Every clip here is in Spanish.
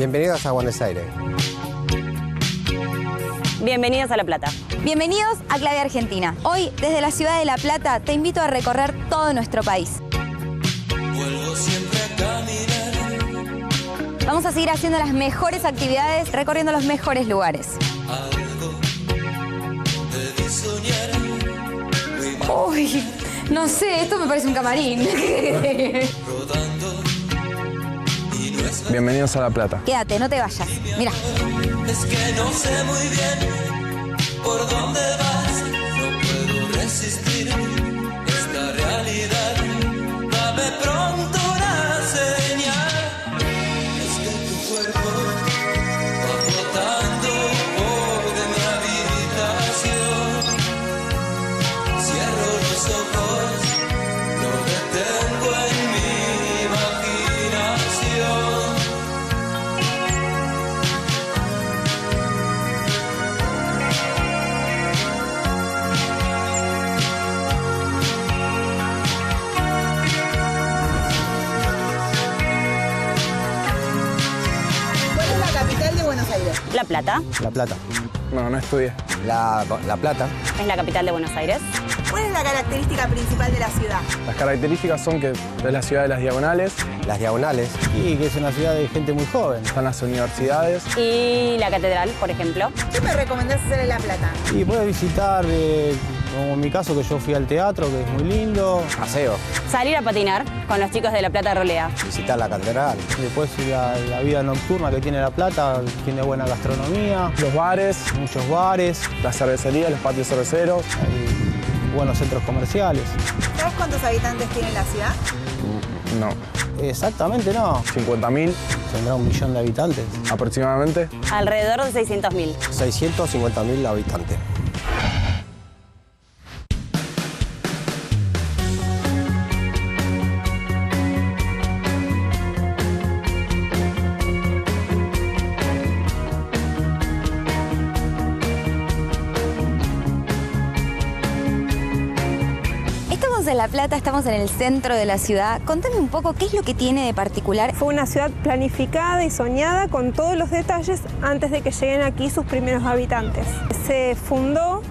Bienvenidos a Buenos Aires. Bienvenidos a La Plata. Bienvenidos a Clave Argentina. Hoy, desde la ciudad de La Plata, te invito a recorrer todo nuestro país. Vamos a seguir haciendo las mejores actividades, recorriendo los mejores lugares. Uy, no sé, esto me parece un camarín. Bienvenidos a La Plata. Quédate, no te vayas. Mira. Es que no sé muy bien por dónde vas, no puedo resistir La Plata La Plata. No, no estudié. La, la Plata. es la capital de Buenos Aires. ¿Cuál es la característica principal de la ciudad? Las características son que es la ciudad de las diagonales, Las diagonales. Y que es una ciudad de gente muy joven. están las universidades. Y la catedral, por ejemplo. ¿Qué me recomendás hacer en La Plata? Y puedes visitar, eh, como en mi caso, que yo fui al teatro, que es muy lindo. Paseo. Salir a patinar con los chicos de La Plata Rolea. Visitar la catedral. Después la, la vida nocturna que tiene La Plata, tiene buena gastronomía, Los bares, muchos bares, las cervecerías, los patios cerveceros. hay buenos centros comerciales. ¿Sabes cuántos habitantes tiene la ciudad? No, Exactamente no, 50.000 tendrá un millón de habitantes. aproximadamente. Alrededor de 600.000. 650.000 habitantes. Plata, estamos en el centro de la ciudad. Contame un poco qué es lo que tiene de particular. Fue una ciudad planificada y soñada con todos los detalles antes de que lleguen aquí sus primeros habitantes. Se fundó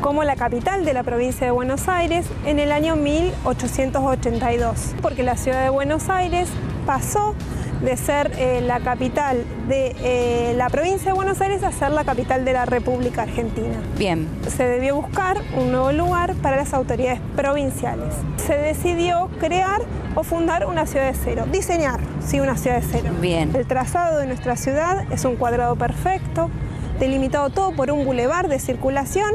como la capital de la provincia de Buenos Aires en el año 1882, porque la ciudad de Buenos Aires pasó de ser eh, la capital de eh, la provincia de Buenos Aires a ser la capital de la República Argentina Bien, se debió buscar un nuevo lugar para las autoridades provinciales. Se decidió crear o fundar una ciudad de cero, diseñar, sí, una ciudad de cero. bien. El trazado de nuestra ciudad es un cuadrado perfecto, delimitado todo por un bulevar de circulación,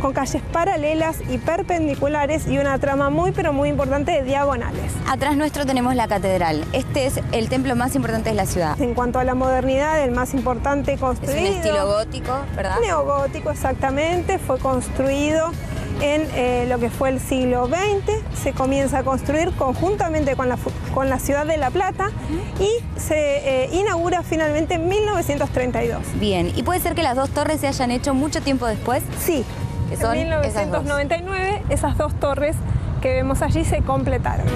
con calles paralelas y perpendiculares y una trama muy pero muy importante de diagonales. Atrás nuestro tenemos la catedral. Este es el templo más importante de la ciudad. En cuanto a la modernidad, el más importante Es construido. un estilo gótico, ¿verdad? Neogótico, exactamente. Fue construido en eh, lo que fue el siglo XX. Se comienza a construir conjuntamente con la, con la ciudad de La Plata y se eh, inaugura finalmente en 1932. Bien, y puede ser que las dos torres se hayan hecho mucho tiempo después. Sí, en esas dos. 1999 esas dos torres que vemos allí se completaron.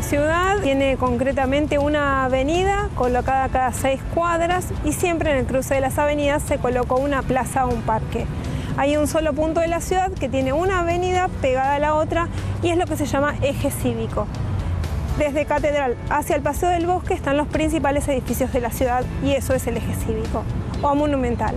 La ciudad tiene concretamente una avenida colocada cada seis cuadras y siempre en el cruce de las avenidas se colocó una plaza o un parque. Hay un solo punto de la ciudad que tiene una avenida pegada a la otra y es lo que se llama eje cívico. Desde Catedral hacia el Paseo del Bosque están los principales edificios de la ciudad y eso es el eje cívico o monumental.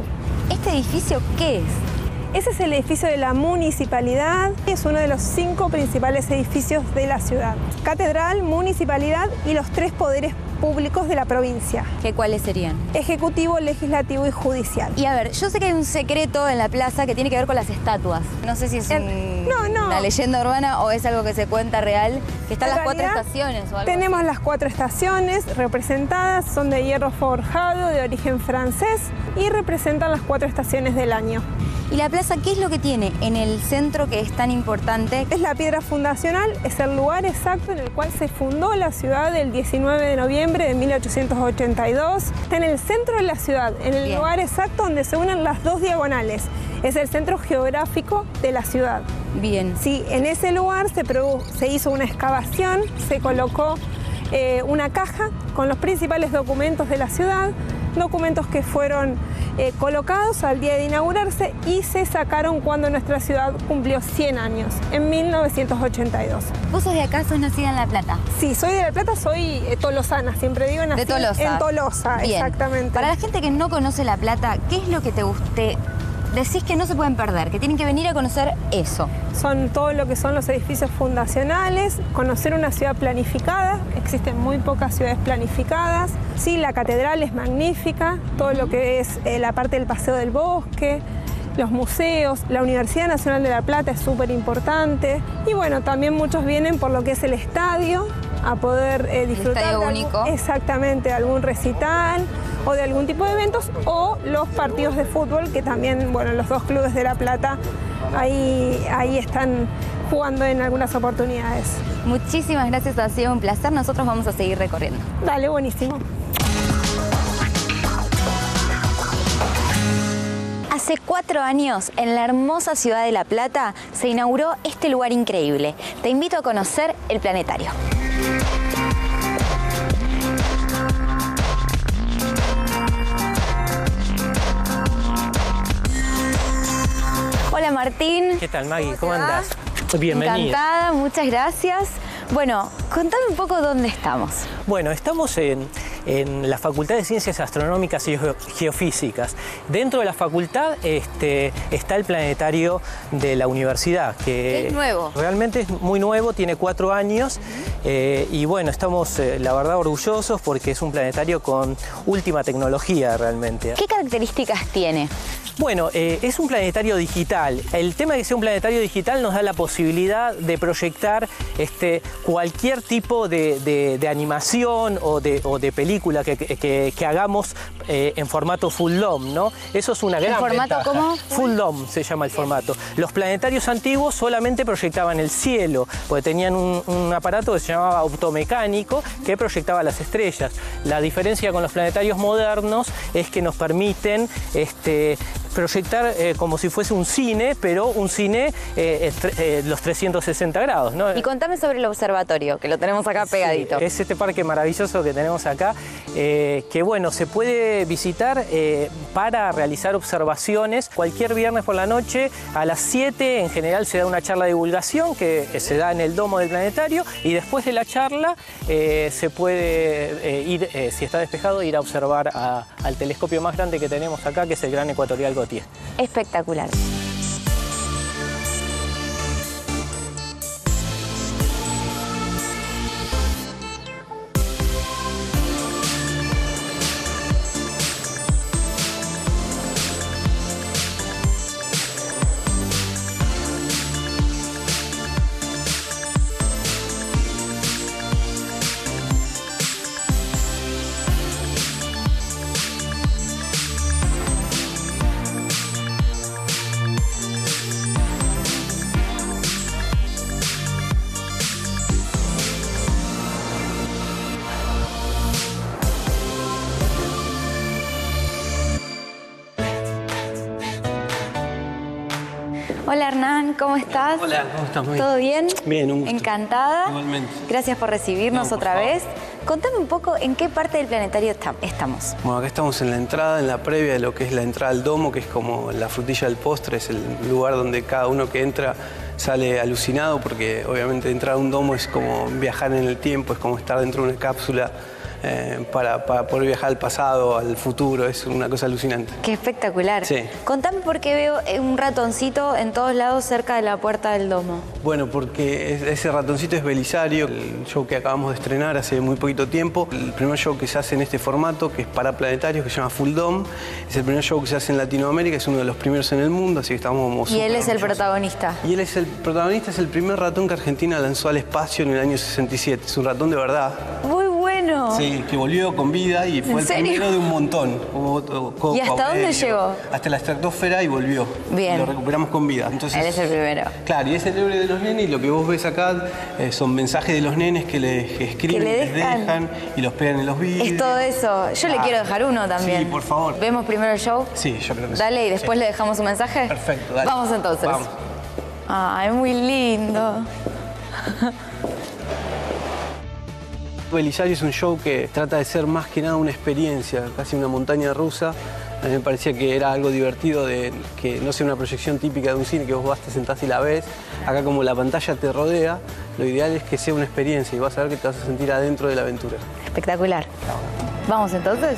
¿Este edificio qué es? Ese es el edificio de la municipalidad, es uno de los cinco principales edificios de la ciudad. Catedral, municipalidad y los tres poderes públicos de la provincia, ¿Qué cuáles serían? ejecutivo, legislativo y judicial. Y a ver, yo sé que hay un secreto en la plaza que tiene que ver con las estatuas. No sé si es El- un- no, no. una leyenda urbana o es algo que se cuenta real, que están En las cuatro estaciones o algo Tenemos así. las cuatro estaciones representadas, son de hierro forjado, de origen francés y representan las cuatro estaciones del año. ¿Y la plaza qué es lo que tiene en el centro que es tan importante? Es la piedra fundacional, es el lugar exacto en el cual se fundó la ciudad el 19 de noviembre de 1882. Está en el centro de la ciudad, en el Bien. lugar exacto donde se unen las dos diagonales. Es el centro geográfico de la ciudad. Bien. Sí, en ese lugar se, se hizo una excavación, se colocó eh, una caja con los principales documentos de la ciudad, documentos que fueron eh, colocados al día de inaugurarse y se sacaron cuando nuestra ciudad cumplió 100 años, en 1982. Vos sos de acá, sos nacida en La Plata. Sí, soy de La Plata, soy eh, tolosana, siempre digo nací De Tolosa. en Tolosa, Bien. exactamente. Para la gente que no conoce La Plata, ¿qué es lo que te guste? Decís que no se pueden perder, que tienen que venir a conocer eso. Son todo lo que son los edificios fundacionales, conocer una ciudad planificada, existen muy pocas ciudades planificadas. Sí, la catedral es magnífica, todo lo que es eh, la parte del Paseo del Bosque, los museos, la Universidad Nacional de La Plata es súper importante y bueno, también muchos vienen por lo que es el estadio a poder eh, disfrutar estadio de algún- exactamente de algún recital o de algún tipo de eventos o los partidos de fútbol que también, bueno, los dos clubes de La Plata ahí, ahí están jugando en algunas oportunidades. Muchísimas gracias, ha sido un placer. Nosotros vamos a seguir recorriendo. Dale, buenísimo. Hace cuatro años, en la hermosa ciudad de La Plata, se inauguró este lugar increíble. Te invito a conocer el planetario. Martín. ¿Qué tal, Maggie? ¿Cómo andás? Bienvenida. Encantada, muchas gracias. Bueno, contame un poco dónde estamos. Bueno, estamos en, en la Facultad de Ciencias Astronómicas y Geo- Geofísicas. Dentro de la facultad este, está el planetario de la universidad, que Es nuevo. realmente es muy nuevo, tiene cuatro años eh, y bueno, estamos eh, la verdad orgullosos porque es un planetario con última tecnología realmente. ¿Qué características tiene? Bueno, eh, es un planetario digital. El tema de que sea un planetario digital nos da la posibilidad de proyectar este, cualquier tipo de, de- de animación o de, o de película que, que- que hagamos eh, en formato full dome, ¿no? Eso es una gran formato ventaja. cómo? Full dome se llama el formato. Los planetarios antiguos solamente proyectaban el cielo, porque tenían un, un aparato que se llamaba optomecánico que proyectaba las estrellas. La diferencia con los planetarios modernos es que nos permiten este, proyectar eh, como si fuese un cine, pero un cine eh, eh, los 360 grados. ¿no? Y contame sobre el observatorio, que lo tenemos acá pegadito. Es este parque maravilloso que tenemos acá, que bueno, se puede visitar para realizar observaciones cualquier viernes por la noche a las 7. En general se da una charla de divulgación que, que se da en el domo del planetario y después de la charla eh, se puede eh, ir, eh, si está despejado, ir a observar a- al telescopio más grande que tenemos acá, que es el Gran Ecuatorial Espectacular. Estás? ¿Todo bien? Bien, un gusto. Encantada. Igualmente. Gracias por recibirnos No, por otra favor. vez. Contame un poco en qué parte del planetario esta- estamos. Bueno, acá estamos en la entrada, en la previa de lo que es la entrada al domo, que es como la frutilla del postre, es el lugar donde cada uno que entra sale alucinado, porque obviamente entrar a un domo es como viajar en el tiempo, es como estar dentro de una cápsula eh, para, para poder viajar al pasado, al futuro, es una cosa alucinante. Qué espectacular. Sí. Contame por qué veo un ratoncito en todos lados cerca de la puerta del domo. Bueno, porque es- ese ratoncito es Belisario, el show que acabamos de estrenar hace muy poquito tiempo. El primer show que se hace en este formato, que es para planetarios, que se llama Full Dome. Es el primer show que se hace en Latinoamérica, es uno de los primeros en el mundo, así que estamos Y él es el protagonista. Y él es el protagonista, es el primer ratón que Argentina lanzó al espacio en el año 67. Es un ratón de verdad. Muy bueno. Sí, que volvió con vida y fue ¿En el serio? primero de un montón. ¿Y hasta dónde llegó? Hasta la estratosfera y volvió. Bien. Y lo recuperamos con vida. Entonces, Él es el primero. Claro, y es el héroe de los nenes y lo que vos ves acá eh, son mensajes de los nenes que les que escriben, Que le les dejan. dejan y los pegan en los vídeos. Es todo eso. Yo le quiero dejar uno también. Sí, por favor. ¿Vemos primero el show? Sí, yo creo que sí. Dale, y después Sí. le dejamos un mensaje. Perfecto, dale. Vamos entonces. Vamos. Ay, muy lindo. Belisario es un show que trata de ser más que nada una experiencia, casi una montaña rusa. A mí me parecía que era algo divertido de que no sea una proyección típica de un cine que vos vas, te sentás y la ves. Acá como la pantalla te rodea, lo ideal es que sea una experiencia y vas a ver que te vas a sentir adentro de la aventura. Espectacular. Vamos entonces.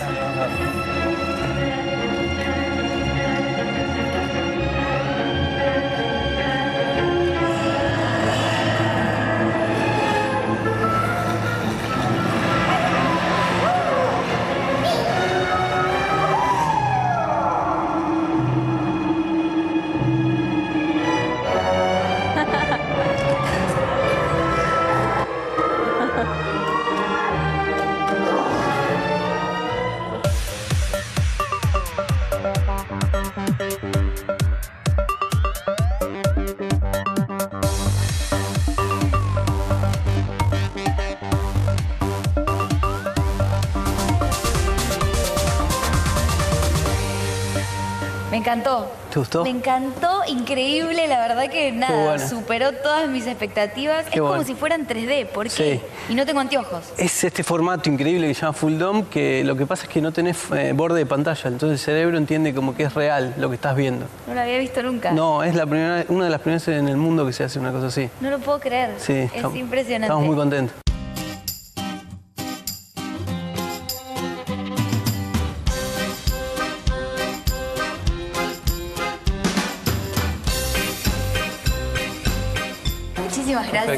Encantó. ¿Te gustó? Me encantó, increíble, la verdad que nada, bueno. superó todas mis expectativas. Qué es como si fuera en 3D, ¿por Sí. qué? Y no tengo anteojos. Es este formato increíble que se llama Full Dome, que lo que pasa es que no tenés eh, borde de pantalla, entonces el cerebro entiende como que es real lo que estás viendo. No lo había visto nunca. No, es la primera, una de las primeras en el mundo que se hace una cosa así. No lo puedo creer. Sí, es estamos- impresionante. Estamos muy contentos.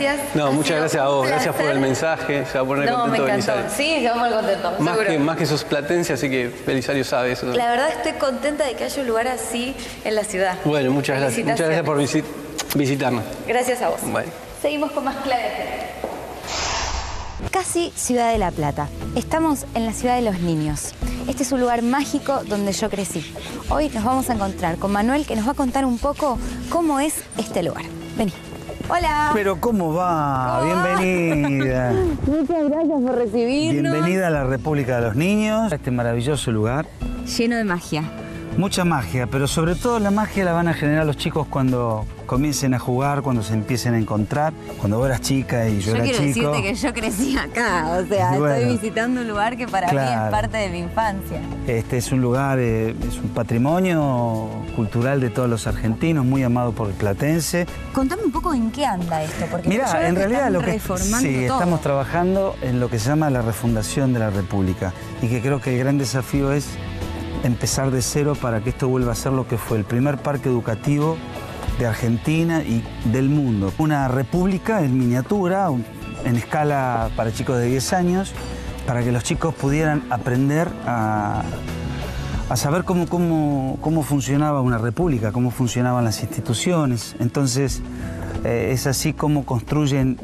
Gracias. No, Ha muchas gracias a vos, gracias por el mensaje, se va a poner No, me encantó. Belisario. Sí, se va a poner contento. Más seguro. que, más que sos platense, así que Belisario sabe eso. La verdad estoy contenta de que haya un lugar así en la ciudad. Bueno, muchas gracias. Muchas gracias por visit- visitarnos. Gracias a vos. Bueno. Seguimos con más claves. Casi Ciudad de la Plata. Estamos en la ciudad de los niños. Este es un lugar mágico donde yo crecí. Hoy nos vamos a encontrar con Manuel que nos va a contar un poco cómo es este lugar. Vení. Hola. Pero ¿cómo va? Bienvenida. Muchas gracias por recibirnos. Bienvenida a la República de los Niños, a este maravilloso lugar. Lleno de magia. Mucha magia, pero sobre todo la magia la van a generar los chicos cuando comiencen a jugar, cuando se empiecen a encontrar. Cuando vos eras chica y yo, Yo era quiero chico. decirte que yo crecí acá, o sea, Bueno. estoy visitando un lugar que para mí es parte de mi infancia. Este es un lugar, eh, es un patrimonio cultural de todos los argentinos, muy amado por el platense. Contame un poco en qué anda esto, porque yo veo en realidad lo que sí, todo. estamos trabajando en lo que se llama la refundación de la República y que creo que el gran desafío es empezar de cero para que esto vuelva a ser lo que fue el primer parque educativo de Argentina y del mundo. Una república en miniatura, en escala para chicos de 10 años, para que los chicos pudieran aprender a, a saber cómo, cómo, cómo funcionaba una república, cómo funcionaban las instituciones. Entonces, eh, es así como construyen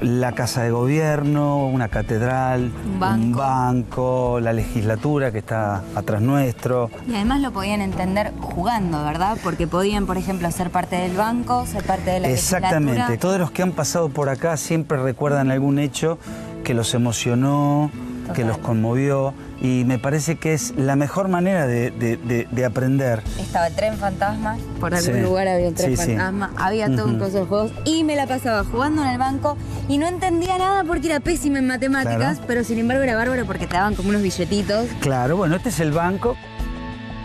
la casa de gobierno, una catedral, Un banco. un banco, la legislatura que está atrás nuestro. Y además lo podían entender jugando, ¿verdad? Porque podían, por ejemplo, ser parte del banco, ser parte de la Exactamente. legislatura. Todos los que han pasado por acá siempre recuerdan algún hecho que los emocionó, que los conmovió. Y me parece que es la mejor manera de, de- de- de aprender. Estaba el tren fantasma, por algún Sí. lugar había un tren Sí, sí. fantasma, había todo un coso de juegos y me la pasaba jugando en el banco y no entendía nada porque era pésima en matemáticas, Claro. pero sin embargo era bárbaro porque te daban como unos billetitos. Claro, bueno, este es el banco.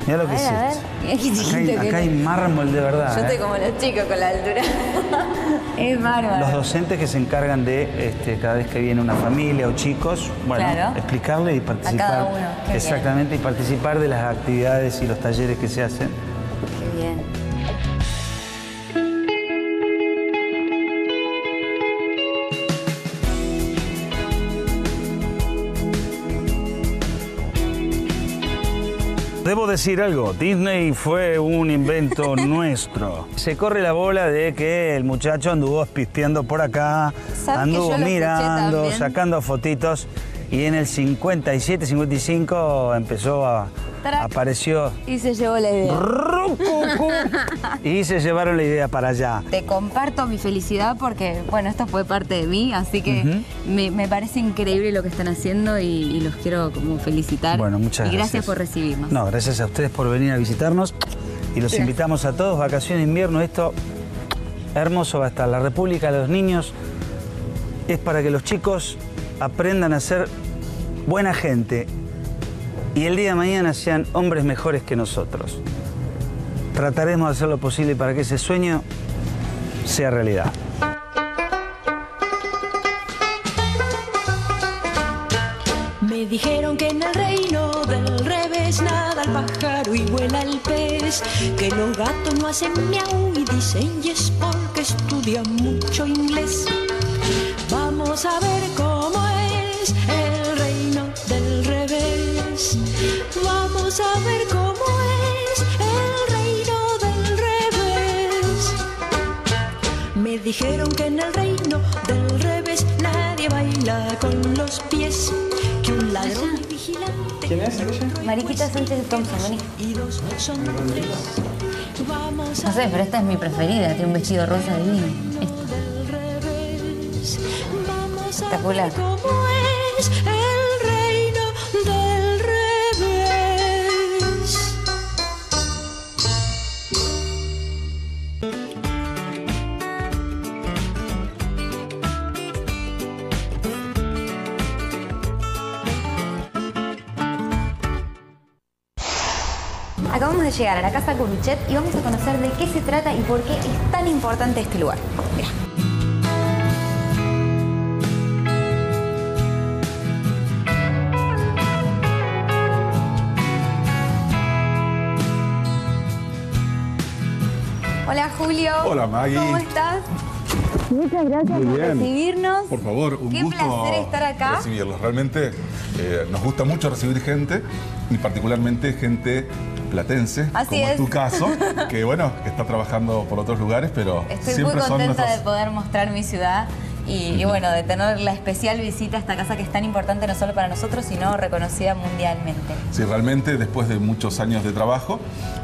Mira lo que es a ver, esto. mirá qué Acá hay, chiquito que acá hay es. mármol de verdad. Yo ¿eh? estoy como los chicos con la altura. es bárbaro. Los docentes que se encargan de, este, cada vez que viene una familia o chicos, bueno, Claro. explicarle y participar. cada uno, qué bien. Exactamente, y participar de las actividades y los talleres que se hacen. Qué bien. Debo decir algo, Disney fue un invento nuestro. Se corre la bola de que el muchacho anduvo pispeando por acá, ¿Sabes que anduvo mirando, sacando fotitos y en el 57, 55 empezó a... Apareció Y se llevó la idea. y se llevaron la idea para allá. Te comparto mi felicidad porque, bueno, esto fue parte de mí, así que me, me parece increíble lo que están haciendo y, y los quiero como felicitar. Bueno, muchas y gracias. gracias por recibirnos. No, gracias a ustedes por venir a visitarnos y los Gracias. invitamos a todos, vacaciones, invierno, esto hermoso va a estar. La República de los Niños es para que los chicos aprendan a ser buena gente y el día de mañana sean hombres mejores que nosotros. Trataremos de hacer lo posible para que ese sueño sea realidad. Me dijeron que en el reino del revés nada el pájaro y vuela el pez, que los gatos no hacen miau y dicen yes porque estudian mucho inglés. Vamos a ver cómo dijeron que en el reino del revés nadie baila con los pies, que un ladrón y vigilante. ¿Quién es ella? Mariquita Sánchez Thompson, vení. Y dos son tres. Vamos a No sé, pero esta es mi preferida. Tiene un vestido rosa divino. Esta. del revés. Vamos a Espectacular. Llegar a la casa Curuchet y vamos a conocer de qué se trata y por qué es tan importante este lugar. Mira. Hola Julio. Hola, Maggie. ¿Cómo estás? Muchas gracias por recibirnos. Por favor, un Qué gusto placer estar acá. recibirlos. Realmente eh, nos gusta mucho recibir gente y particularmente gente platense, Así como es. tu caso, que bueno, que está trabajando por otros lugares, pero Estoy siempre muy son contenta nuestros- de poder mostrar mi ciudad y, y bueno, de tener la especial visita a esta casa que es tan importante no solo para nosotros, sino reconocida mundialmente. Sí, realmente después de muchos años de trabajo,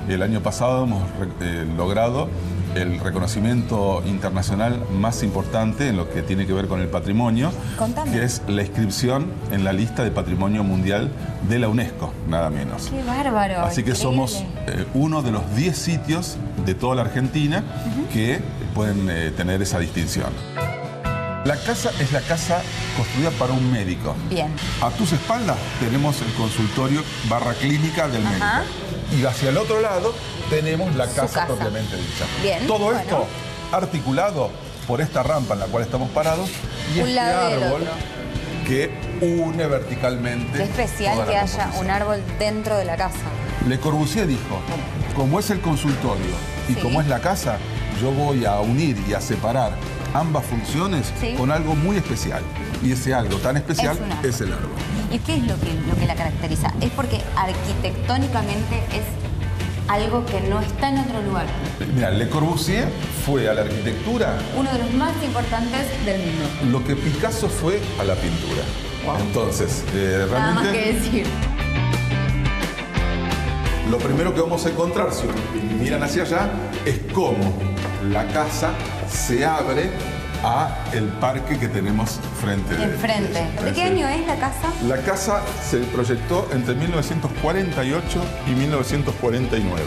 el año pasado hemos eh, logrado el reconocimiento internacional más importante en lo que tiene que ver con el patrimonio, Contame. que es la inscripción en la lista de Patrimonio Mundial de la UNESCO, nada menos. ¡Qué bárbaro! Así que increíble. somos eh, uno de los 10 sitios de toda la Argentina que pueden eh, tener esa distinción. La casa es la casa construida para un médico. Bien. A tus espaldas tenemos el consultorio barra clínica del Ajá. médico. Y hacia el otro lado tenemos la casa, casa. propiamente dicha. Bien, Todo bueno. esto articulado por esta rampa en la cual estamos parados y Un este árbol que une verticalmente. Qué especial que haya un árbol dentro de la casa. Le Corbusier dijo, como es el consultorio y Sí. como es la casa, yo voy a unir y a separar ambas funciones Sí. con algo muy especial. Y ese algo tan especial es el árbol. ¿Y qué es lo que, lo que la caracteriza? Es porque arquitectónicamente es algo que no está en otro lugar. Mira, Le Corbusier fue a la arquitectura Uno de los más importantes del mundo. lo que Picasso fue a la pintura. Wow. Entonces, eh, Nada más que realmente decir. lo primero que vamos a encontrar, si miran hacia allá, es cómo la casa se abre a el parque que tenemos frente de Enfrente. ¿De qué año es la casa? La casa se proyectó entre 1948 y 1949.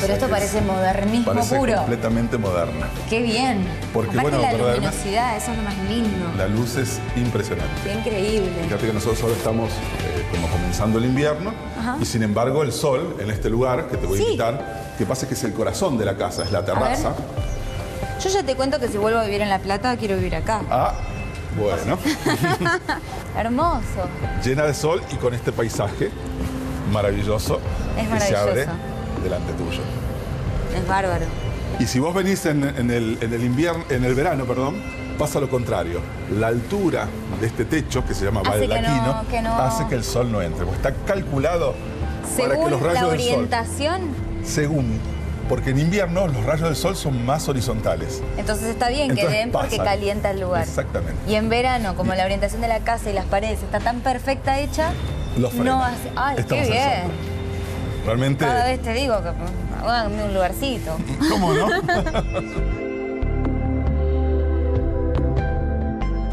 Pero esto es- parece modernismo Parece puro. completamente moderna. Qué bien. Porque, Aparte bueno, la luminosidad, eso es lo más lindo. La luz es impresionante. Qué increíble. Fíjate que nosotros ahora estamos eh, como comenzando el invierno Ajá. y sin embargo el sol en este lugar, que te voy Sí. a invitar, que pasa que es el corazón de la casa, es la terraza. Yo ya te cuento que si vuelvo a vivir en La Plata, quiero vivir acá. Ah, bueno, Hermoso. llena de sol y con este paisaje maravilloso Es que se abre maravilloso. delante tuyo. Es bárbaro. Y si vos venís en, en el, en el invierno, en el verano, perdón, pasa lo contrario. La altura de este techo, que se llama baldaquino, no- que no- hace que el sol no entre. Porque está calculado para que Según los rayos la del sol, orientación, según, porque en invierno los rayos del sol son más horizontales. entonces está bien que den porque pasan. calienta el lugar. Exactamente. Y en verano, como la orientación de la casa y las paredes está tan perfecta hecha, Los no hace. ¡Ay, Estamos qué en bien! Realmente, Cada vez te digo que háganme un lugarcito. ¿cómo no?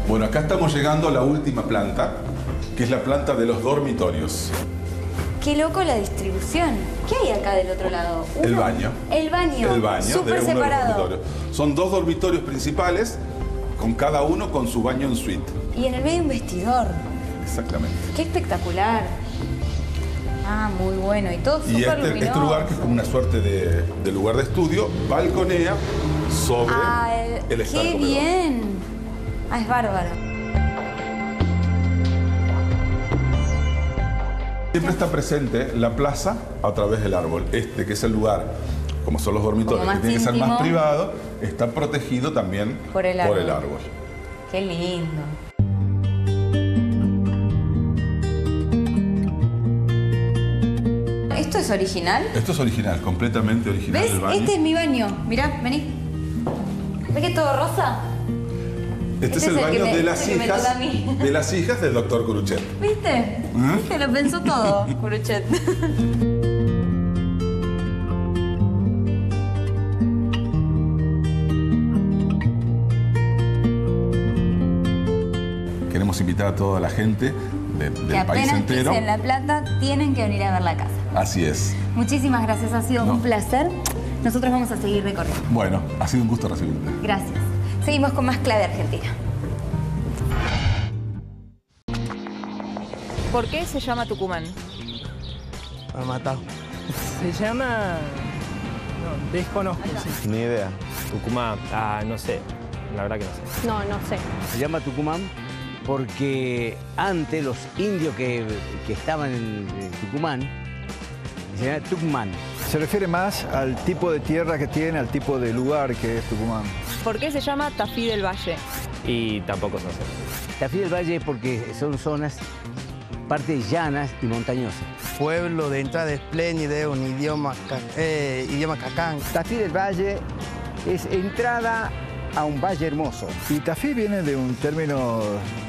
bueno, acá estamos llegando a la última planta, que es la planta de los dormitorios. Qué loco la distribución. ¿Qué hay acá del otro lado? El baño. El baño. El baño Súper de separado. Son dos dormitorios principales con cada uno con su baño en suite. Y en el medio un vestidor. Exactamente. Qué espectacular. Ah, muy bueno. Y todo Y súper este, luminoso. este lugar, que es como una suerte de, de lugar de estudio, balconea sobre Ah, el- el qué comedor. bien. Ah, es bárbaro. Siempre está presente la plaza a través del árbol. Este, que es el lugar, como son los dormitorios, que tiene que ser más privado, está protegido también Por el árbol. árbol. Qué lindo. ¿Esto es original? Esto es original, completamente original. ¿Ves? baño. Este es mi baño. Mirá, vení. ¿Ves que es todo rosa? Este, es este el es el que baño me- de las que hijas de las hijas del doctor Curuchet. ¿Viste? ¿Viste? Lo pensó todo, Curuchet. Queremos invitar a toda la gente de- que del país apenas entero. pisen La Plata, tienen que venir a ver la casa. Así es. Muchísimas gracias, ha sido un placer. Nosotros vamos a seguir recorriendo. Bueno, ha sido un gusto recibirte. Gracias. Seguimos con más clave argentina. ¿Por qué se llama Tucumán? Me ha matado. Se llama... No, desconozco. sí. Ni idea. Tucumán, ah, no sé. La verdad que no sé. No, no sé. Se llama Tucumán porque antes los indios que, que estaban en, en Tucumán se llama Tucumán. Se refiere más al tipo de tierra que tiene, al tipo de lugar que es Tucumán. ¿Por qué se llama Tafí del Valle? Y tampoco no sé. Tafí del Valle porque son zonas, partes llanas y montañosas. Pueblo de entrada espléndida, un idioma, eh, idioma cacán. Tafí del Valle es entrada a un valle hermoso. Y Tafí viene de un término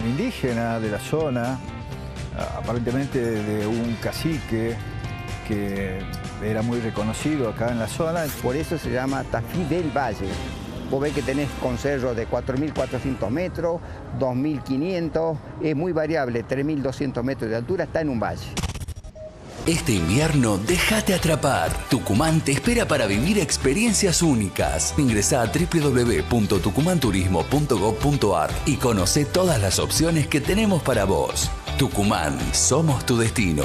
indígena de la zona, a- aparentemente de un cacique que era muy reconocido acá en la zona. Por eso se llama Tafí del Valle. Vos ves que tenés concerros de 4.400 metros, 2.500, es muy variable, 3.200 metros de altura, está en un valle. Este invierno, déjate atrapar. Tucumán te espera para vivir experiencias únicas. Ingresa a www.tucumanturismo.gov.ar y conoce todas las opciones que tenemos para vos. Tucumán, somos tu destino.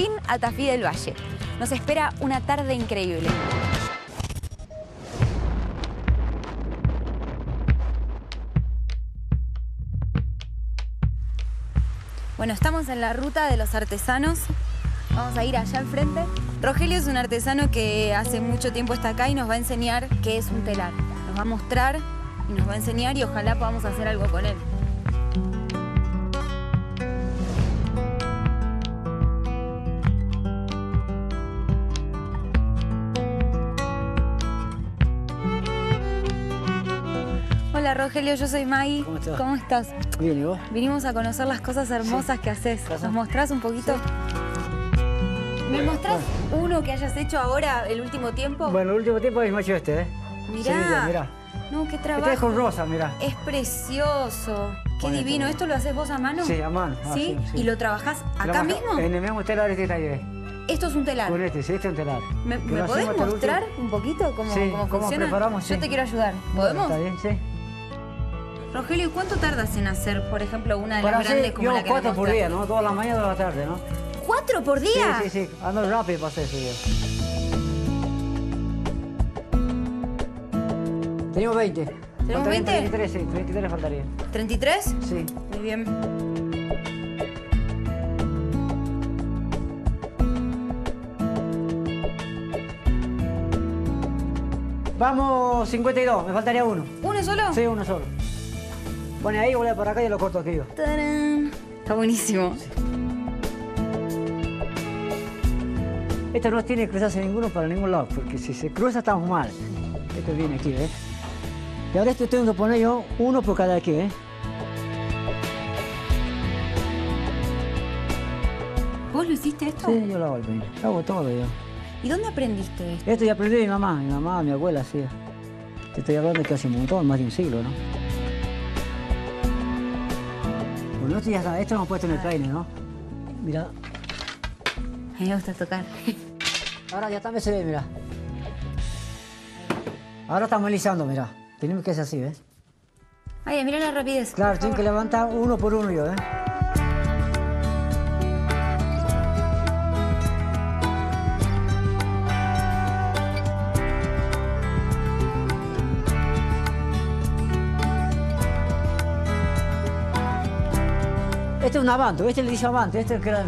Fin a Tafí del Valle. Nos espera una tarde increíble. Bueno, estamos en la ruta de los artesanos. Vamos a ir allá al frente. Rogelio es un artesano que hace mucho tiempo está acá y nos va a enseñar qué es un telar. Nos va a mostrar y nos va a enseñar y ojalá podamos hacer algo con él. Hola Rogelio, yo soy Maggie. ¿Cómo estás? ¿Cómo estás? Bien, ¿y vos? Vinimos a conocer las cosas hermosas que haces. ¿Nos mostrás un poquito? ¿Me mostrás uno que hayas hecho ahora, el último tiempo? Bueno, el último tiempo es macho este, ¿eh? Mirá. Sevilla, mirá. No, qué trabajo. Este es con rosa, mirá. Es precioso. Qué Bonito. divino. ¿Esto lo haces vos a mano? Sí, a mano. Ah, ¿Sí? ¿Y lo trabajás acá Trabaja mismo? En el mismo telar este taller. Esto es un telar. Con este, sí, este es un telar. ¿Me, me lo podés mostrar un poquito cómo, Sí, cómo cómo funciona? preparamos, Yo sí. te quiero ayudar. ¿Podemos? Está bien, sí. Rogelio, ¿y cuánto tardas en hacer, por ejemplo, una de Para las grandes hacer, como yo la que cuatro por día, ¿no? Todas las mañanas y todas las tardes, ¿no? ¿Cuatro por día? Sí, sí, sí. Ando rápido para hacer eso yo. Tenemos 20. ¿Tenemos Faltarían 20? 33, sí. 33 faltaría. ¿33? Sí. Muy bien. Vamos, 52. Me faltaría uno. ¿Uno solo? Sí, uno solo. Pone ahí, vuelve para acá y lo corto aquí yo. ¡Tarán! Está buenísimo. Esto no tiene que cruzarse ninguno para ningún lado, porque si se cruza estamos mal. Esto viene aquí, ¿ves? Y ahora esto tengo que poner yo uno por cada aquí, ¿eh? ¿Vos lo hiciste esto? Sí, yo lo hago. Lo hago todo yo. ¿Y dónde aprendiste esto? Esto ya aprendí de mi mamá, mi mamá, mi abuela hacía. Te estoy hablando de casi un montón, más de un siglo, ¿no? Bueno, esto ya está, esto lo hemos puesto en el peine, ¿no? Mira. A mí me gusta tocar. Ahora ya también se ve, mira. Ahora estamos alisando, mira. Tenemos que hacer así, ¿ves? Ay, mira la rapidez. Claro, tienen que levantar uno por uno yo, ¿eh? Este es un avanto, este le dice avante, este que era...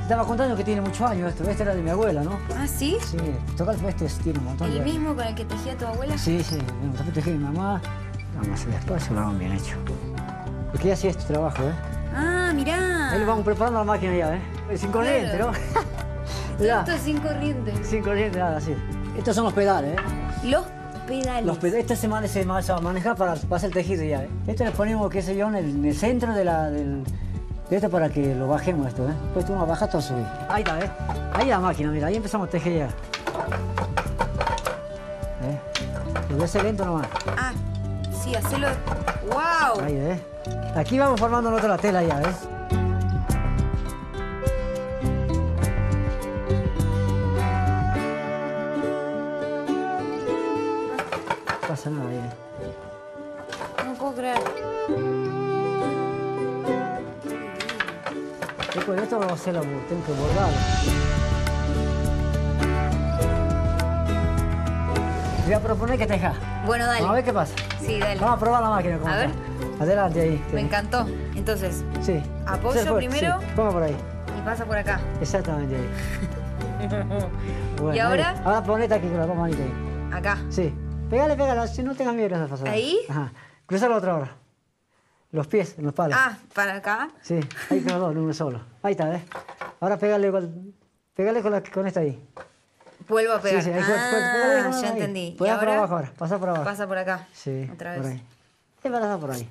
Estaba contando que tiene muchos años esto, este era de mi abuela, ¿no? ¿Ah, sí? Sí, tocar este tiene un montón de ¿El mismo con el que tejía tu abuela? Sí, sí, bueno, también tejí mi mamá. Vamos a hacer después, lo hagan bien hecho. Porque ella hacía este trabajo, ¿eh? Ah, mirá. Ahí lo vamos preparando la máquina ya, ¿eh? Sin corriente, ¿no? Mirá, Esto es sin corriente. sin corriente, nada, así. Estos son los pedales, ¿eh? Los pedales. Los pedales, este se maneja, se ma- se va a manejar para, para hacer el tejido ya, ¿eh? Esto le ponemos, qué sé yo, en el, en el centro de la, del, de esto para que lo bajemos esto, ¿eh? Después tú vas a bajar todo subir. Ahí está, ¿eh? Ahí la máquina, mira, ahí empezamos a tejer ya. ¿Eh? Lo voy a hacer lento nomás. Ah, sí, hacelo. ¡Wow! Ahí, ¿eh? Aquí vamos formando nosotros la tela ya, ¿ves? No pasa nada ¿eh? No puedo creer. Después de esto vamos a hacer la tengo que bordarlo. Te voy a proponer que tejas. Bueno, dale. Vamos a ver qué pasa. Sí, dale. Vamos a probar la máquina cómo A ver. está. Adelante ahí. Me encantó. Entonces, Sí. Apoyo primero. Sí. Ponga por ahí. y pasa por acá. Exactamente ahí. Bueno, ¿Y ahora? ahí. Ahora ponete aquí con las dos manitas ahí. Acá. Sí. Pégale, pégale, si no tengas miedo esa. ¿Ahí? Ajá. Cruza la otra hora. Los pies, los palos. Ah, para acá. Sí, ahí con los dos, en uno solo. Ahí está, ¿ves? Ahora pégale con, pégale con, la, con esta ahí. Vuelvo a pegar. Sí, sí, ahí, ah, ya ahí. entendí. ¿Y Podés por ahora? abajo ahora, pasa por abajo. Pasa por acá. Sí, Otra por vez. ahí. Es para por ahí.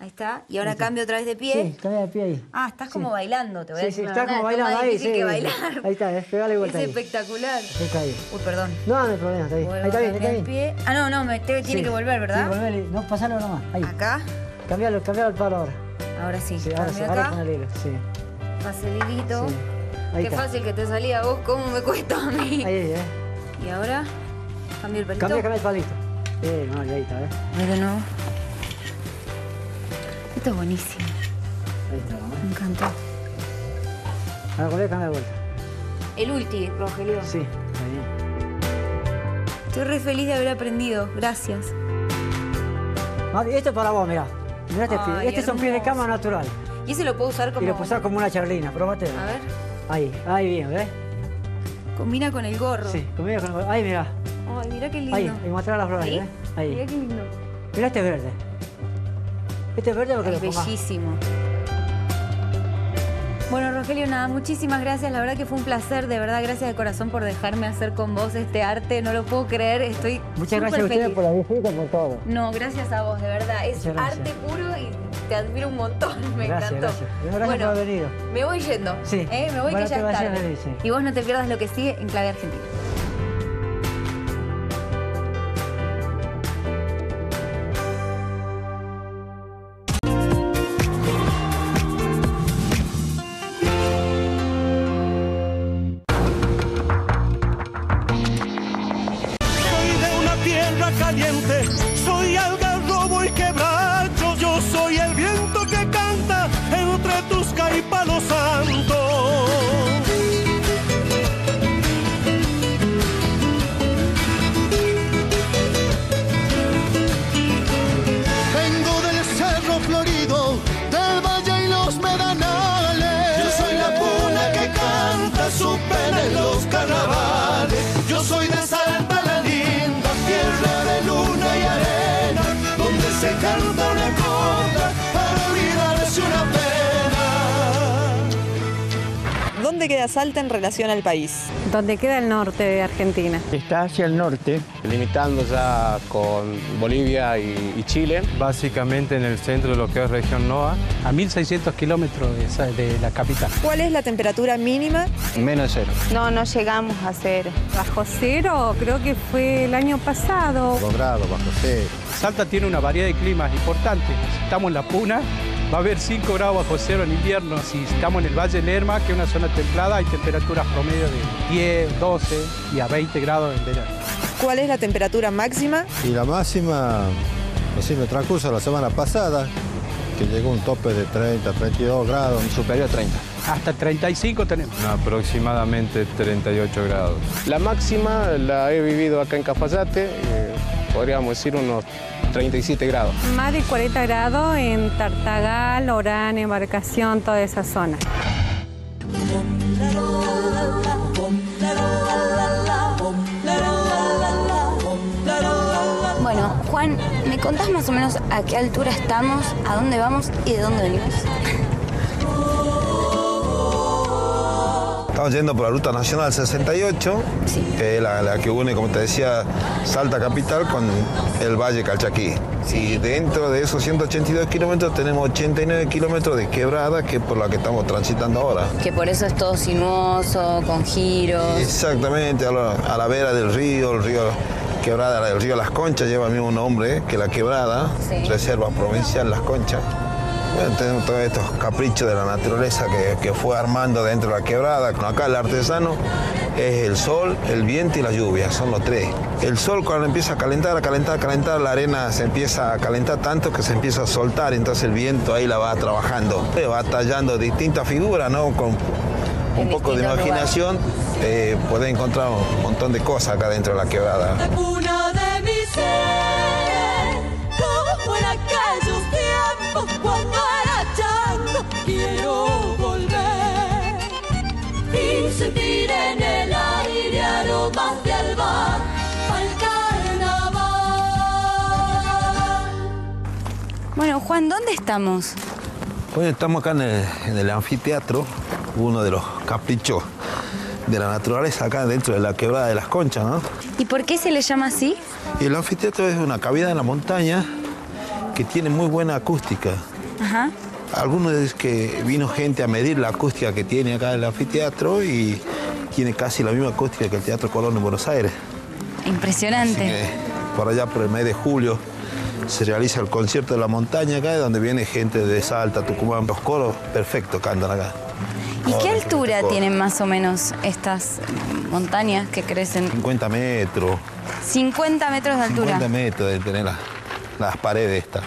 Ahí está. Y ahora cambio otra vez de pie. Sí, cambia de pie ahí. Ah, estás como bailando, te voy a Sí, decir. sí, la está verdad, como es bailando ahí, sí. que bailar. Ahí está, ¿ves? Pégale Es vuelta ahí. espectacular. Ahí está ahí. Uy, perdón. No, no hay problema, está ahí. Vuelvo ahí está bien, está bien. pie. Ah, no, no, me te- tiene Sí. que volver, ¿verdad? Sí, volver, no, pasalo nomás. Ahí. Acá. Cambialo, cambialo el palo ahora. Ahora sí. Sí, ahora sí, Cambio ahora acá. con el hilo, sí. Pase el hilito. Sí. Ahí Qué está. fácil que te salía a vos, cómo me cuesta a mí. Ahí, ahí, eh. Y ahora, cambio el pelito. Cambia, cambia el palito. Eh, no, ahí está, ¿ves? Ahí de nuevo. Esto es buenísimo. Ahí está, ¿no? Me encantó. Ahora volver, cambia de vuelta. El ulti, Rogelio. Sí, bien. Estoy re feliz de haber aprendido. Gracias. Esto es para vos, mirá. Mirá este Ay. Este es un pie de cama natural. Y ese lo puedo usar como. Y lo puedes usar como una charlina, probate. A ver. Ahí, ahí bien, ¿ves? Combina con el gorro. Sí, conmigo con el- Ahí, mirá. Ay, mira qué lindo. Ahí, y mostrar las flores, ¿Ahí? ¿ves? Ahí. Mira qué lindo. Mirá este verde. Este es verde porque Es lo bellísimo. Bueno, Rogelio, nada, muchísimas gracias. La verdad que fue un placer, de verdad, gracias de corazón por dejarme hacer con vos este arte. No lo puedo creer, estoy Muchas gracias a ustedes por la visita, por todo. No, gracias a vos, de verdad. Es arte puro y te admiro un montón. Me Gracias, encantó. gracias. Gracias bueno, por haber venido. me voy yendo. Sí. ¿eh? Me voy Bueno, que ya te es vayas tarde. feliz, sí. Y vos no te pierdas lo que sigue en Clave Argentina. ¿Dónde en relación al país? Donde queda el norte de Argentina. Está hacia el norte, limitando ya con Bolivia y, y Chile. Básicamente en el centro de lo que es región NOA, a 1.600 kilómetros de, la capital. ¿Cuál es la temperatura mínima? Menos de cero. No, no llegamos a cero. Bajo cero creo que fue el año pasado. grados bajo cero. Salta tiene una variedad de climas importantes. Estamos en la puna, Va a haber 5 grados bajo cero en invierno. Si estamos en el Valle Lerma, que es una zona templada, hay temperaturas promedio de 10, 12 y a 20 grados en verano. ¿Cuál es la temperatura máxima? Y la máxima, recién me transcurso la semana pasada, que llegó a un tope de 30, 32 grados. Superior a 30. Hasta 35 tenemos. Aproximadamente 38 grados. La máxima la he vivido acá en Cafayate, eh, podríamos decir unos 37 grados. Más de 40 grados en Tartagal, Orán, Embarcación, toda esa zona. Bueno, Juan, ¿me contás más o menos a qué altura estamos, a dónde vamos y de dónde venimos? Estamos yendo por la Ruta Nacional 68, que es la, la que une, como te decía, Salta Capital con el Valle Calchaquí. Y dentro de esos 182 kilómetros tenemos 89 kilómetros de quebrada, que es por la que estamos transitando ahora. Que por eso es todo sinuoso, con giros. Exactamente, a la, a la vera del río, el río Quebrada, el río Las Conchas lleva el mismo nombre que la Quebrada, Sí. Reserva Provincial Las Conchas. Bueno, tenemos todos estos caprichos de la naturaleza que, que fue armando dentro de la quebrada. Acá el artesano es el sol, el viento y la lluvia, son los tres. El sol cuando empieza a calentar, a calentar, a calentar, la arena se empieza a calentar tanto que se empieza a soltar, entonces el viento ahí la va trabajando. Va tallando distintas figuras, ¿no? Con un poco de imaginación eh, puede encontrar un montón de cosas acá dentro de la quebrada. Bueno, Juan, ¿dónde estamos? Bueno, estamos acá en el, en el anfiteatro, uno de los caprichos de la naturaleza acá dentro de la quebrada de las conchas, ¿no? ¿Y por qué se le llama así? El anfiteatro es una cavidad en la montaña que tiene muy buena acústica. Ajá. Algunos dicen que vino gente a medir la acústica que tiene acá el anfiteatro y tiene casi la misma acústica que el Teatro Colón en Buenos Aires. Impresionante. Por allá por el mes de julio se realiza el concierto de la montaña acá, donde viene gente de Salta, Tucumán, los coros perfecto cantan acá. ¿Y qué altura tienen más o menos estas montañas que crecen? 50 metros. 50 metros de altura. 50 metros de tener las, las paredes estas.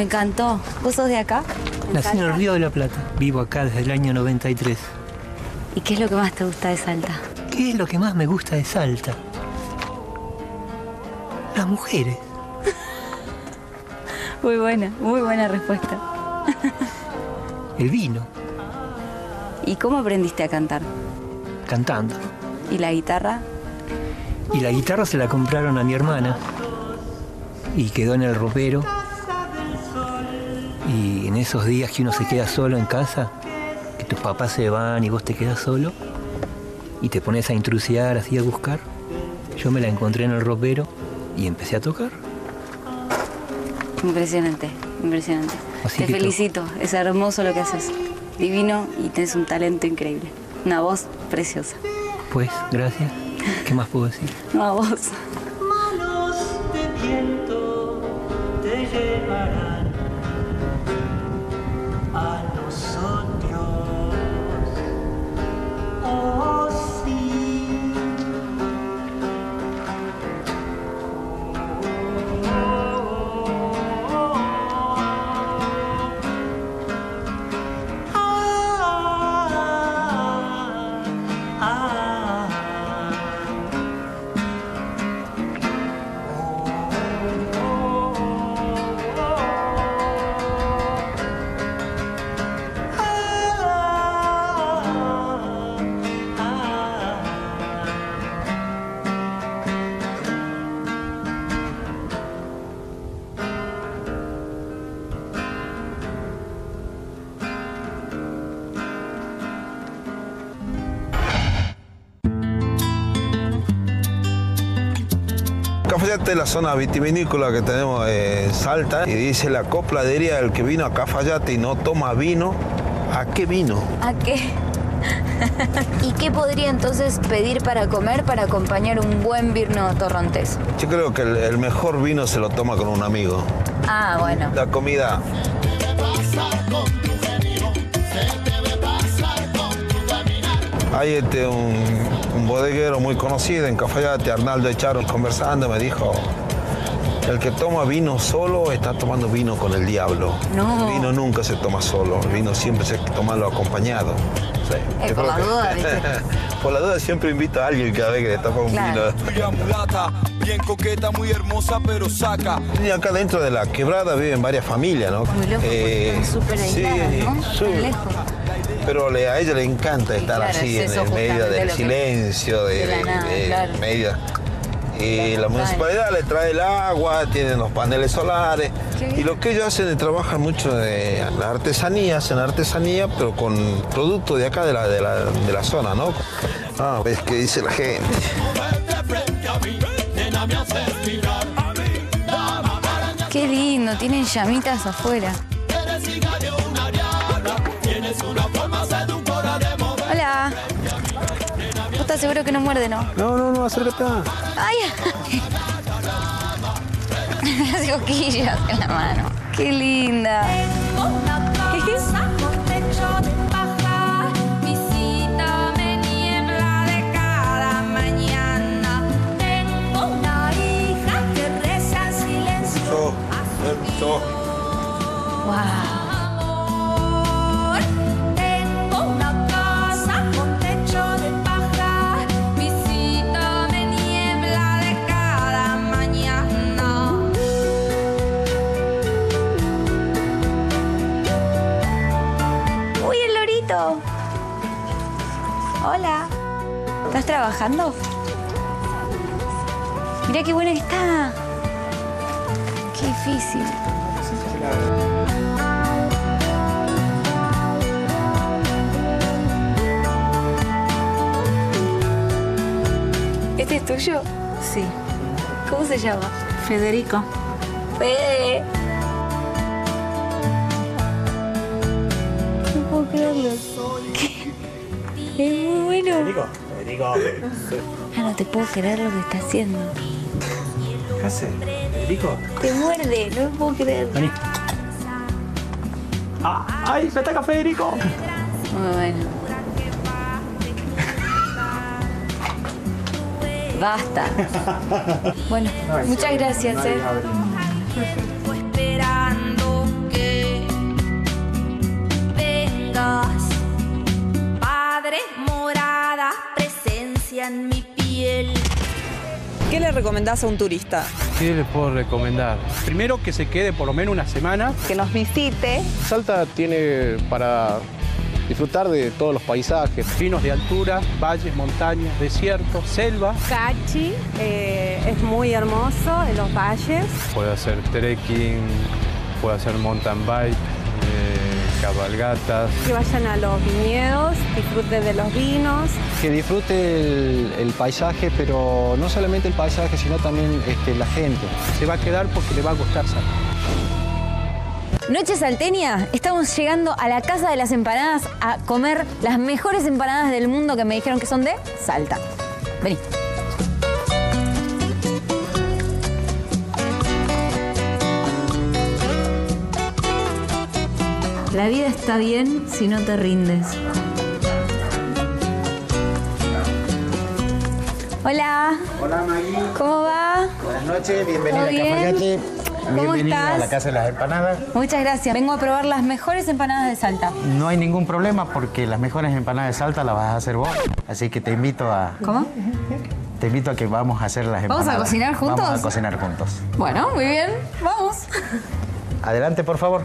Me encantó. ¿Vos sos de acá? Nací en el Río de la Plata. Vivo acá desde el año 93. ¿Y qué es lo que más te gusta de Salta? ¿Qué es lo que más me gusta de Salta? Las mujeres. Muy buena, muy buena respuesta. El vino. ¿Y cómo aprendiste a cantar? Cantando. ¿Y la guitarra? Y la guitarra se la compraron a mi hermana. Y quedó en el ropero. Esos días que uno se queda solo en casa, que tus papás se van y vos te quedas solo, y te pones a intrusiar, así a buscar, yo me la encontré en el ropero y empecé a tocar. Impresionante, impresionante. Así Te felicito, es hermoso lo que haces. Divino y tienes un talento increíble. Una voz preciosa. Pues, gracias. ¿Qué más puedo decir? No a vos. Manos de viento Cafayate es la zona vitivinícola que tenemos en Salta y dice la copladería, el que vino a Cafayate y no toma vino, ¿a qué vino? ¿A qué? ¿Y qué podría entonces pedir para comer para acompañar un buen vino torrontés? Yo creo que el, el mejor vino se lo toma con un amigo. Ah, bueno. La comida Hay este, un bodeguero muy conocido en Cafayate, Arnaldo Echaro, conversando, me dijo, el que toma vino solo está tomando vino con el diablo. No. El vino nunca se toma solo, el vino siempre se toma acompañado. Sí, Eh, por la que- duda, ¿viste? por la duda siempre invito a alguien cada vez que le toma un Claro. vino. mulata, bien coqueta, muy hermosa, pero saca. Y acá dentro de la quebrada viven varias familias, ¿no? Muy lejos, Eh, súper sí, aisladas, ¿no? sí. Tan lejos. Pero le- a ella le encanta estar claro, así es en el medio del que- silencio, de, de nada, de- claro. medio. Y la municipalidad le trae el agua, tienen los paneles solares. Y lo que ellos hacen es trabajan mucho de la artesanía, hacen artesanía, pero con productos de acá de la, de la, de la zona, ¿no? Ah, ves qué dice la gente. Qué lindo, tienen llamitas afuera. Hola. ¿Vos estás seguro que no muerde, no? No, no, no, acércate. ¡Ay! Las coquillas en la mano. ¡Qué linda! Visítame trabajando? Mira qué buena que está. Qué difícil. ¿Este es tuyo? Sí. ¿Cómo se llama? Federico. Fede. No puedo creerlo. ¿Qué? Es muy bueno. Federico. Ah, no te puedo creer lo que está haciendo. ¿Qué hace? Federico. Te muerde, no me puedo creer. Vení. Ah, ¡Ay, me ataca Federico! Muy bueno. Basta. Bueno, muchas gracias, eh. Le recomendás a un turista? ¿Qué le puedo recomendar? Primero que se quede por lo menos una semana. Que nos visite. Salta tiene para disfrutar de todos los paisajes. Vinos de altura, valles, montañas, desiertos, selva. Cachi eh, es muy hermoso en los valles. Puede hacer trekking, puede hacer mountain bike, cabalgatas. Que vayan a los viñedos, disfruten de los vinos. Que disfrute el, el paisaje, pero no solamente el paisaje, sino también este, la gente. Se va a quedar porque le va a gustar Salta. Noche Salteña, estamos llegando a la Casa de las Empanadas a comer las mejores empanadas del mundo que me dijeron que son de Salta. Vení. La vida está bien si no te rindes. Hola. Hola Maggie. ¿Cómo va? Buenas noches, bienvenida ¿Todo a? Cafayate. ¿Cómo Bienvenida a la Casa de las Empanadas. Muchas gracias. Vengo a probar las mejores empanadas de Salta. No hay ningún problema porque las mejores empanadas de Salta las vas a hacer vos. Así que te invito a. ¿Cómo? Te invito a que vamos a hacer las ¿Vamos empanadas. a cocinar juntos? Vamos a cocinar juntos. Bueno, muy bien. Vamos. Adelante, por favor.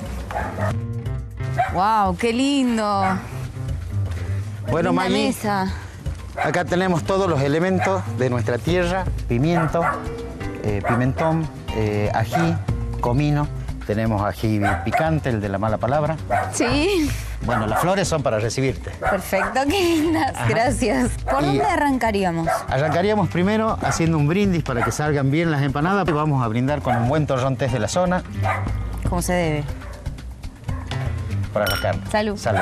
Wow, qué lindo. Bueno, Linda Maggie, mesa. acá tenemos todos los elementos de nuestra tierra: pimiento, eh, pimentón, eh, ají, comino. Tenemos ají picante, el de la mala palabra. Sí. Bueno, las flores son para recibirte. Perfecto, qué lindas. Ajá. Gracias. ¿Por Y- dónde arrancaríamos? Arrancaríamos primero haciendo un brindis para que salgan bien las empanadas. Vamos a brindar con un buen torrontés de la zona Como se debe. Para la carne. Salud. Salud.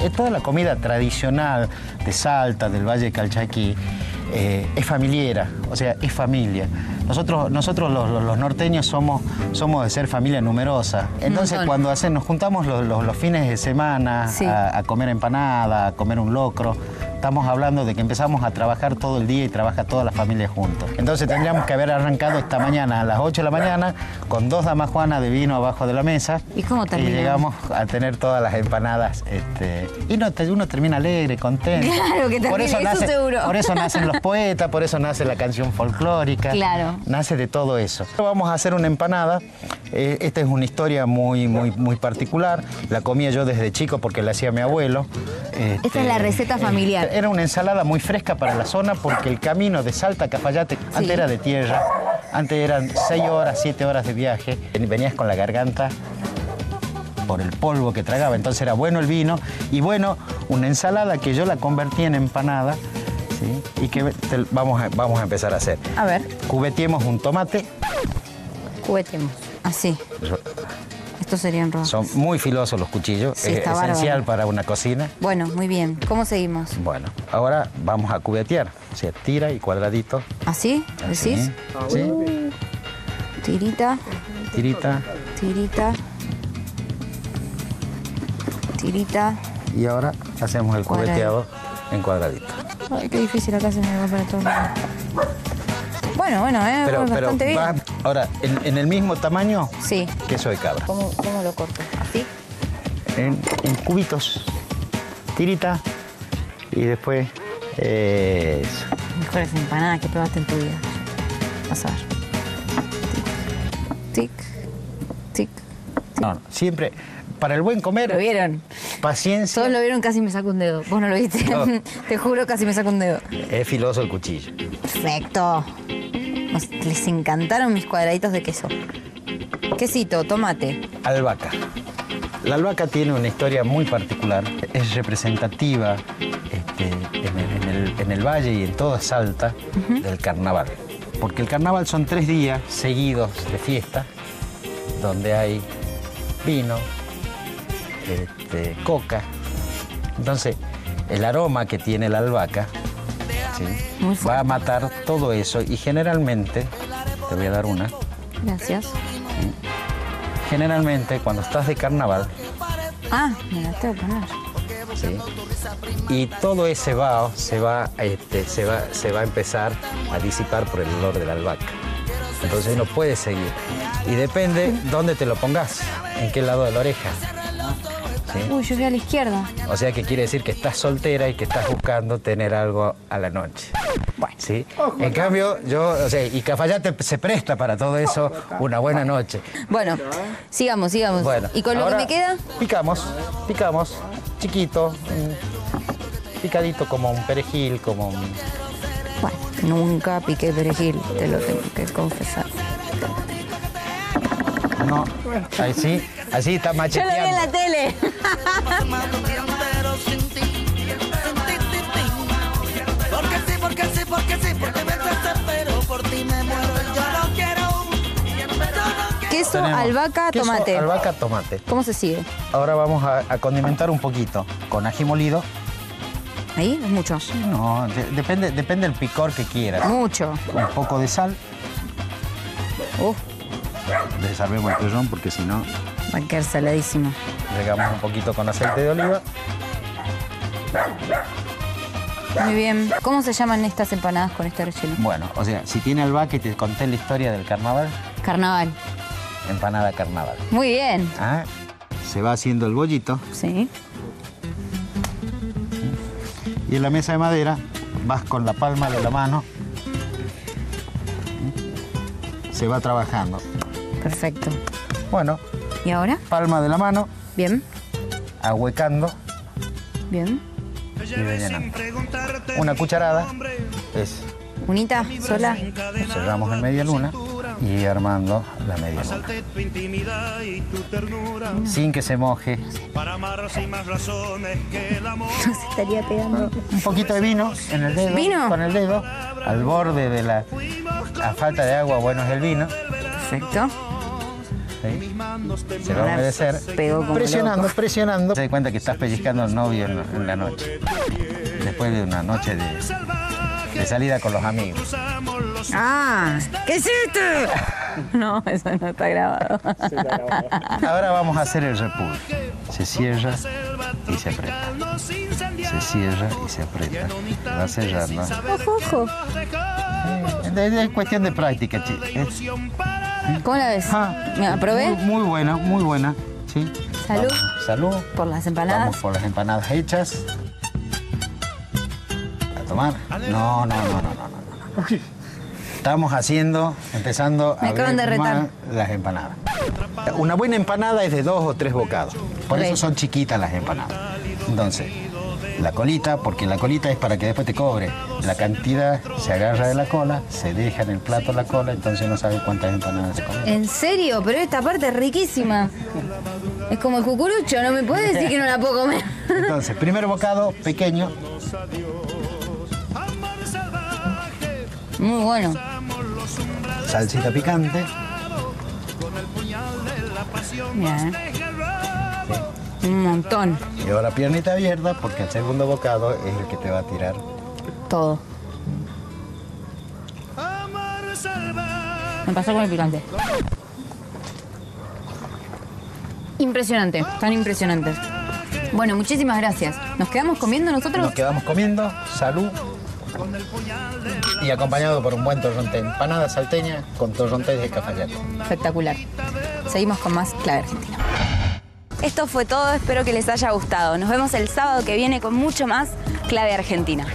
Eh, Toda la comida tradicional de Salta, del Valle Calchaquí, eh, es familiera, o sea, es familia. Nosotros, nosotros los, los- los norteños somos, somos de ser familia numerosa. Entonces, montón. cuando hacen, nos juntamos los, los- los fines de semana Sí. a, a comer empanada, a comer un locro, estamos hablando de que empezamos a trabajar todo el día y trabaja toda la familia juntos. Entonces, tendríamos que haber arrancado esta mañana a las 8 de la mañana con dos damajuanas de vino abajo de la mesa. ¿Y cómo Y terminamos? llegamos a tener todas las empanadas. este, y no, uno termina alegre, contento. Claro que por eso, eso nace- seguro. por eso nacen los poetas, por eso nace la canción folclórica. Claro. Nace de todo eso. Vamos a hacer una empanada. eh, esta es una historia muy, muy, muy particular. La comía yo desde chico porque la hacía mi abuelo. Esta Este, es la receta familiar. Era una ensalada muy fresca para la zona porque el camino de Salta a Cafayate antes era de tierra. Antes eran 6 horas, 7 horas de viaje. Venías con la garganta por el polvo que tragaba. Entonces era bueno el vino y bueno una ensalada que yo la convertí en empanada ¿sí? y que te- vamos, a, vamos a empezar a hacer. A ver, Cubetiemos un tomate, cubetemos. Así. Estos serían rojos. son muy filosos los cuchillos, Sí, es bárbaro. esencial para una cocina. Bueno, muy bien. ¿Cómo seguimos? Bueno, ahora vamos a cubetear, o sea, tira y cuadradito. ¿Así? ¿Decís? Sí, Uh, Tirita, tirita tirita, tirita. y ahora hacemos el cubeteado en cuadradito. Ay, qué difícil acá se me va para lados. Bueno, bueno, ¿eh? Pero, pero bastante bien. Ahora, en, en el mismo tamaño, Sí. queso de cabra. ¿Cómo, ¿Cómo lo corto? ¿Así? en, en cubitos, tirita y después eh, eso. Mejores empanadas que probaste en tu vida. Vas a ver. Tic, tic. No, no, siempre para el buen comer. ¿Lo vieron? Paciencia. Todos lo vieron, casi me saco un dedo. Vos no lo viste. No. Te juro, casi me saco un dedo. Es filoso el cuchillo. Perfecto. Nos- les encantaron mis cuadraditos de queso. Quesito, tomate. Albahaca. La albahaca tiene una historia muy particular. Es representativa este, en, el, en el- en el valle y en toda Salta del carnaval. Porque el carnaval son tres días seguidos de fiesta, donde hay vino, este, coca. Entonces, el aroma que tiene la albahaca ¿sí? va a matar todo eso y generalmente, te voy a dar una, Gracias. generalmente cuando estás de carnaval, Ah, me la tengo que poner. ¿sí? y todo ese vaho se va, este, se, va, se va a empezar a disipar por el olor de la albahaca. Entonces no puede seguir. Y depende dónde te lo pongas, en qué lado de la oreja. ¿Sí? Uy, yo voy a la izquierda. O sea que quiere decir que estás soltera y que estás buscando tener algo a la noche. ¿Sí? En cambio, yo, o sea, y Cafayate se presta para todo eso una buena noche. Bueno, sigamos, sigamos. Bueno, ¿Y con lo que me queda? Picamos, picamos, chiquito, picadito como un perejil, como un... Bueno, nunca piqué perejil, te lo tengo que confesar. No, así, así está Yo lo vi en macheteando. la tele. Porque sí, porque sí, porque sí, porque me desespero por ti me muero. Yo no quiero. Queso, Tenemos albahaca, queso, tomate. albahaca, tomate. ¿Cómo se sigue? Ahora vamos a, a condimentar un poquito con ají molido. ¿Ahí? Es mucho. No, de- depende, depende del picor que quieras. Mucho. Un poco de sal. Uf, Desarmemos el terrón porque si no, va a quedar saladísimo. regamos un poquito con aceite de oliva. Muy bien. ¿Cómo se llaman estas empanadas con este relleno? Bueno, o sea, si tiene albahaca y te conté la historia del carnaval, Carnaval. empanada carnaval. Muy bien. Ah, Se va haciendo el bollito. Sí. Y en la mesa de madera vas con la palma de la mano. Se va trabajando. Perfecto. Bueno. ¿Y ahora? Palma de la mano. Bien. Ahuecando Bien. y rellenando. Una cucharada es, ¿Unita? ¿Sola? cerramos en media luna. y armando la media luna. Sin que se moje. Se estaría pegando. un poquito de vino en el dedo, ¿Vino? con el dedo, al borde de la... A falta de agua, bueno, es el vino. Perfecto. ¿sí? Se va a como presionando, loco. presionando. Te das cuenta que estás pellizcando al novio en, en la noche. Después de una noche de, de salida con los amigos. Ah, ¿qué es esto? No, eso no está grabado. Ahora vamos a hacer el repulgue. Se cierra y se aprieta. Se cierra y se aprieta. Va cerrando. Ojo, ojo. Es, es cuestión de práctica, chicos. ¿Cómo la ves? ¿Me aprobé? Muy, muy buena, muy buena. Sí. Salud. Vamos, salud. Por las empanadas. Vamos por las empanadas hechas. A tomar. No, no, no, no, no. no. Estamos haciendo, empezando Me a acaban ver de retar. más las empanadas. Una buena empanada es de dos o tres bocados. Por eso son chiquitas las empanadas. Entonces, la colita, porque la colita es para que después te cobre. La cantidad se agarra de la cola, se deja en el plato la cola, entonces no sabes cuántas empanadas se comen. ¿En serio? Pero esta parte es riquísima. Es como el cucurucho, no me puedes decir que no la puedo comer. Entonces, primer bocado pequeño, Muy bueno. salsita picante, Bien. Un montón. y ahora piernita abierta, porque el segundo bocado es el que te va a tirar. Todo. Me pasó con el picante. Impresionante, tan impresionantes. Bueno, muchísimas gracias. ¿Nos quedamos comiendo nosotros? Nos quedamos comiendo, salud, y acompañado por un buen torronté. Empanada salteña con torrontés de cafayate. Espectacular. Seguimos con más Clave Argentina. Esto fue todo, espero que les haya gustado. Nos vemos el sábado que viene con mucho más Clave Argentina.